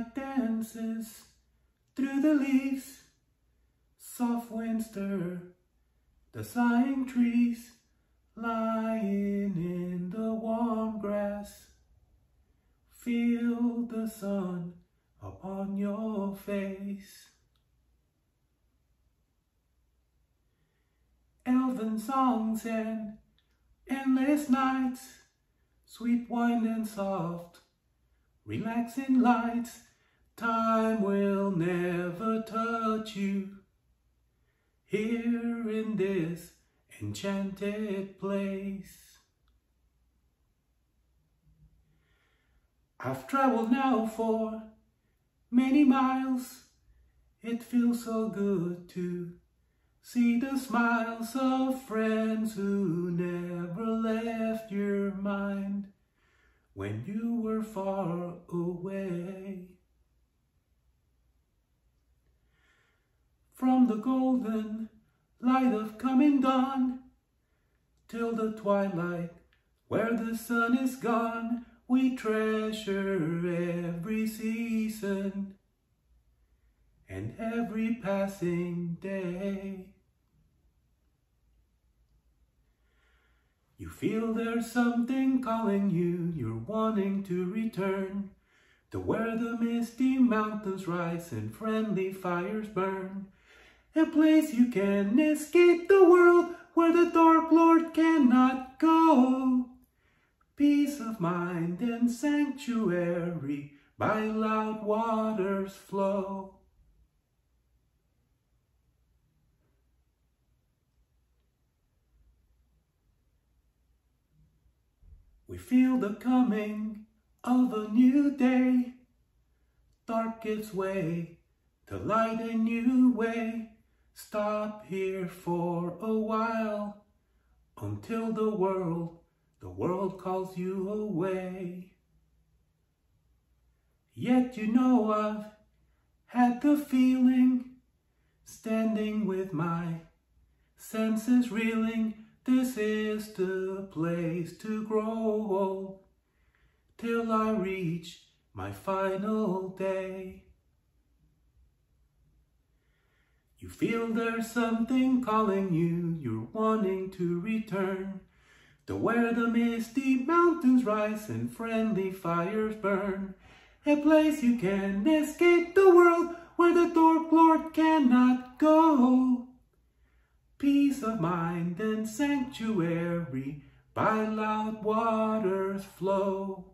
night dances through the leaves. Soft winds stir the sighing trees, lying in the warm grass. Feel the sun upon your face. Elven songs and endless nights, sweet wine and soft, relaxing lights. Time will never touch you here in this enchanted place. I've traveled now for many miles. It feels so good to see the smiles of friends who never left your mind when you were far away. From the golden light of coming dawn till the twilight where the sun is gone, we treasure every season and every passing day. You feel there's something calling you, you're wanting to return to where the misty mountains rise and friendly fires burn. A place you can escape the world where the Dark Lord cannot go. Peace of mind and sanctuary by loud waters flow. We feel the coming of a new day. Dark gives way to light a new way. Stop here for a while until the world, the world calls you away. Yet you know I've had the feeling, standing with my senses reeling, this is the place to grow till I reach my final day. You feel there's something calling you, you're wanting to return to where the misty mountains rise and friendly fires burn. A place you can escape the world where the Dark Lord cannot go. Peace of mind and sanctuary by loud waters flow.